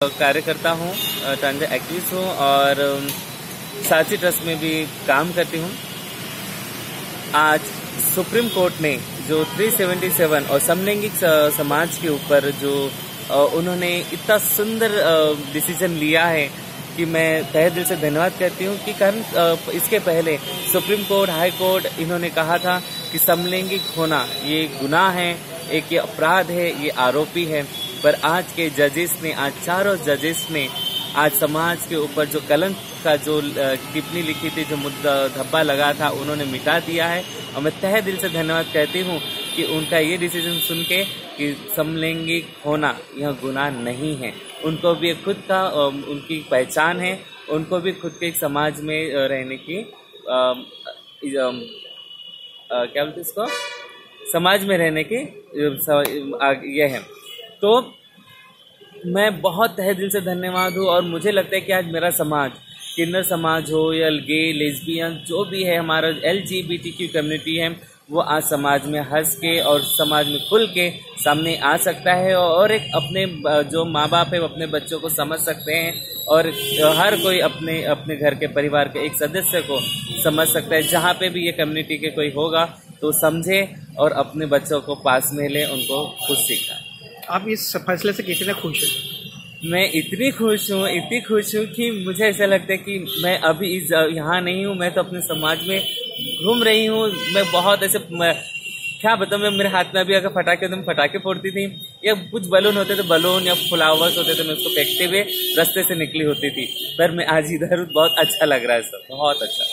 कार्य करता हूँ ट्रांजा एक्टिविस्ट हूँ और साची ट्रस्ट में भी काम करती हूँ। आज सुप्रीम कोर्ट ने जो 377 और समलैंगिक समाज के ऊपर जो उन्होंने इतना सुंदर डिसीज़न लिया है कि मैं तहे दिल से धन्यवाद करती हूँ कि कारण इसके पहले सुप्रीम कोर्ट हाई कोर्ट इन्होंने कहा था कि समलैंगिक होना ये गुनाह है, एक ये अपराध है, ये आरोपी है। पर आज के जजेस ने आज चारों जजेस ने आज समाज के ऊपर जो कलंक का जो टिप्पणी लिखी थी जो मुद्दा धब्बा लगा था उन्होंने मिटा दिया है। और मैं तह दिल से धन्यवाद कहती हूँ कि उनका ये डिसीज़न सुन के कि समलैंगिक होना यह गुनाह नहीं है। उनको भी खुद का उनकी पहचान है। उनको भी खुद के समाज में रहने की आ, आ, आ, क्या बोलते इसको? समाज में रहने की यह है। तो मैं बहुत तहे दिल से धन्यवाद हूँ और मुझे लगता है कि आज मेरा समाज, किन्नर समाज हो या गे, लेस्बियन, जो भी है हमारा L G B T Q community है, वो आज समाज में हंस के और समाज में खुल के सामने आ सकता है और एक अपने जो माँ बाप है वो अपने बच्चों को समझ सकते हैं और हर कोई अपने अपने घर के परिवार के एक सदस्य को समझ सकता है। जहाँ पे भी ये कम्युनिटी के कोई होगा तो समझे और अपने बच्चों को पास में ले, उनको खुद सीखा आप इस फैसले से कितने खुश हैं? मैं इतनी खुश हूँ, इतनी खुश हूँ कि मुझे ऐसा लगता है कि मैं अभी इस, यहाँ नहीं हूँ, मैं तो अपने समाज में घूम रही हूँ। मैं बहुत ऐसे क्या बताऊँ, मैं, मेरे हाथ में अभी अगर फटाके तो मैं फटाके फोड़ती थी। या कुछ बलून होते थे, बलून या फ्लावर्स होते थे, मैं उसको फेंकते हुए रास्ते से निकली होती थी। पर मैं आज इधर बहुत अच्छा लग रहा है सर, बहुत अच्छा।